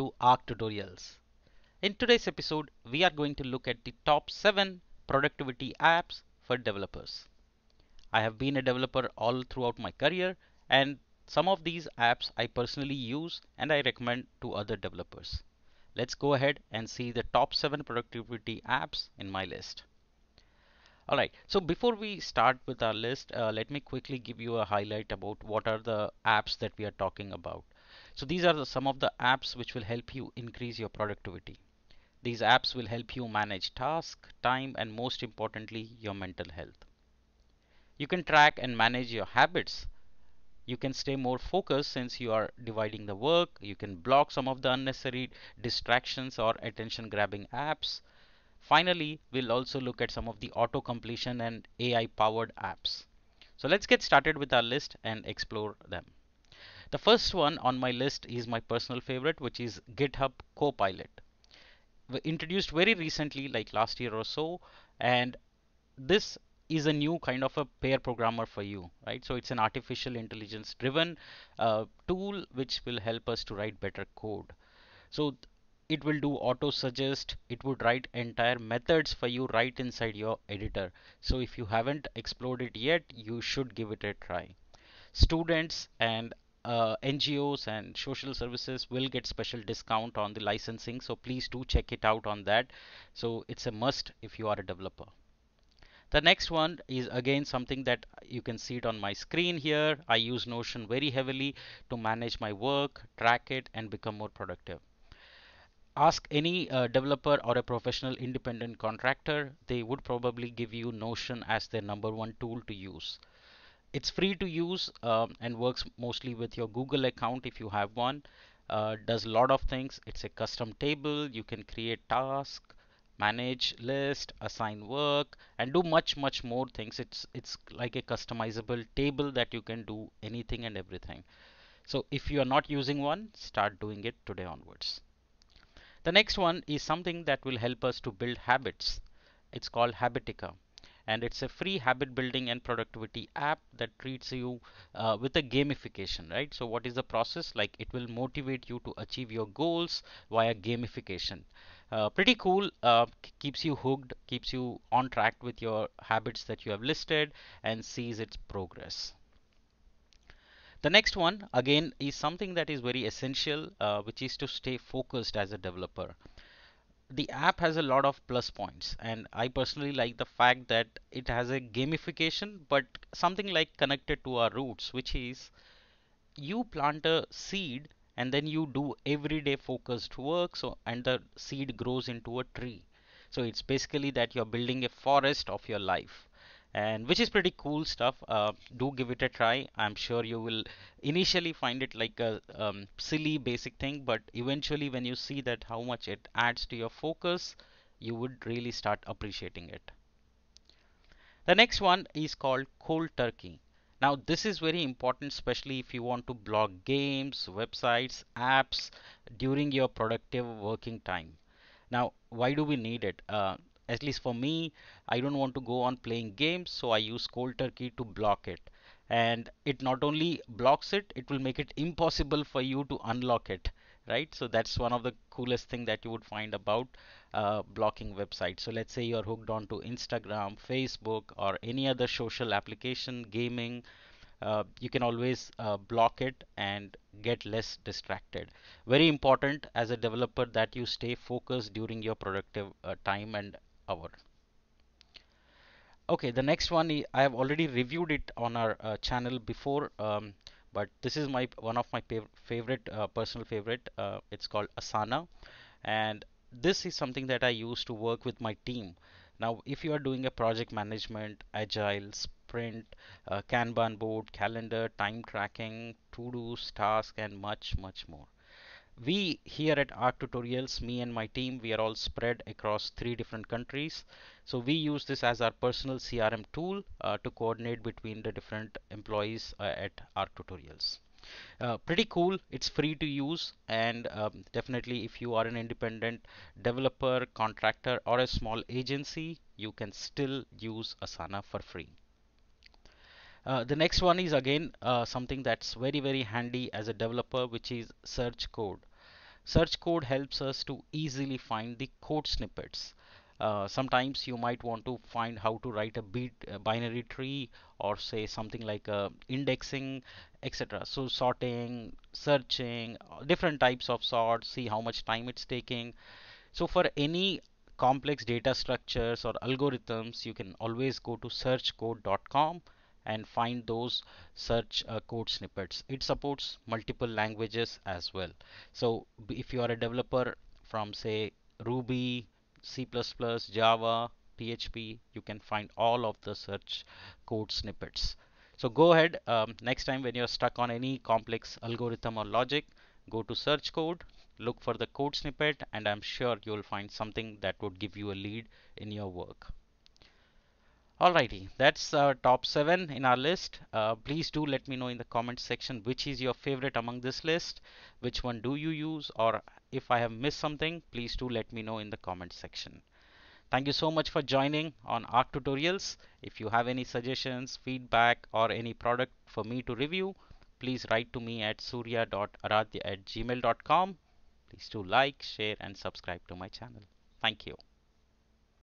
to ARC Tutorials. In today's episode, we are going to look at the top 7 productivity apps for developers. I have been a developer all throughout my career and some of these apps I personally use and I recommend to other developers. Let's go ahead and see the top 7 productivity apps in my list. Alright, so before we start with our list, uh, let me quickly give you a highlight about what are the apps that we are talking about. So these are the, some of the apps which will help you increase your productivity. These apps will help you manage task, time, and most importantly, your mental health. You can track and manage your habits. You can stay more focused since you are dividing the work. You can block some of the unnecessary distractions or attention grabbing apps. Finally, we'll also look at some of the auto completion and AI powered apps. So let's get started with our list and explore them. The first one on my list is my personal favorite, which is GitHub Copilot. Introduced very recently, like last year or so, and this is a new kind of a pair programmer for you, right? So it's an artificial intelligence driven uh, tool which will help us to write better code. So it will do auto suggest it would write entire methods for you right inside your editor so if you haven't explored it yet you should give it a try students and uh, NGOs and social services will get special discount on the licensing so please do check it out on that. So it's a must if you are a developer. The next one is again something that you can see it on my screen here. I use Notion very heavily to manage my work track it and become more productive. Ask any uh, developer or a professional independent contractor they would probably give you Notion as their number one tool to use it's free to use um, and works mostly with your Google account if you have one. Uh, does a lot of things. It's a custom table. You can create task, manage list, assign work, and do much much more things. It's it's like a customizable table that you can do anything and everything. So if you are not using one, start doing it today onwards. The next one is something that will help us to build habits. It's called Habitica and it's a free habit building and productivity app that treats you uh, with a gamification right? So what is the process? Like it will motivate you to achieve your goals via gamification. Uh, pretty cool uh, keeps you hooked keeps you on track with your habits that you have listed and sees its progress. The next one again is something that is very essential uh, which is to stay focused as a developer the app has a lot of plus points and I personally like the fact that it has a gamification but something like connected to our roots which is you plant a seed and then you do everyday focused work so and the seed grows into a tree. So it's basically that you're building a forest of your life and which is pretty cool stuff. Uh, do give it a try. I'm sure you will initially find it like a um, silly basic thing but eventually when you see that how much it adds to your focus you would really start appreciating it. The next one is called cold turkey. Now this is very important especially if you want to block games websites apps during your productive working time. Now why do we need it? Uh, at least for me I don't want to go on playing games so I use cold turkey to block it. And it not only blocks it it will make it impossible for you to unlock it right? So that's one of the coolest thing that you would find about uh, blocking websites. So let's say you're hooked on to Instagram Facebook or any other social application gaming uh, you can always uh, block it and get less distracted. Very important as a developer that you stay focused during your productive uh, time and hour okay the next one I have already reviewed it on our uh, channel before um, but this is my one of my favorite uh, personal favorite uh, it's called Asana. And this is something that I use to work with my team. Now if you are doing a project management agile sprint uh, kanban board calendar time tracking to-dos task and much much more we here at ARC Tutorials, me and my team, we are all spread across three different countries. So we use this as our personal CRM tool uh, to coordinate between the different employees uh, at ARC Tutorials. Uh, pretty cool it's free to use and um, definitely if you are an independent developer contractor or a small agency you can still use asana for free uh, the next one is again uh, something that's very very handy as a developer which is search code Search code helps us to easily find the code snippets. Uh, sometimes you might want to find how to write a bit a binary tree or say something like uh, indexing etc so sorting searching uh, different types of sorts see how much time it's taking. So for any complex data structures or algorithms you can always go to searchcode.com and find those search uh, code snippets it supports multiple languages as well so if you are a developer from say ruby C++, Java, PHP, you can find all of the search code snippets. So go ahead, um, next time when you're stuck on any complex algorithm or logic, go to search code, look for the code snippet, and I'm sure you'll find something that would give you a lead in your work. Alrighty, that's top seven in our list. Uh, please do let me know in the comment section which is your favorite among this list, which one do you use, or if I have missed something, please do let me know in the comment section. Thank you so much for joining on Arc Tutorials. If you have any suggestions, feedback, or any product for me to review, please write to me at surya.aradhya at gmail.com. Please do like, share, and subscribe to my channel. Thank you.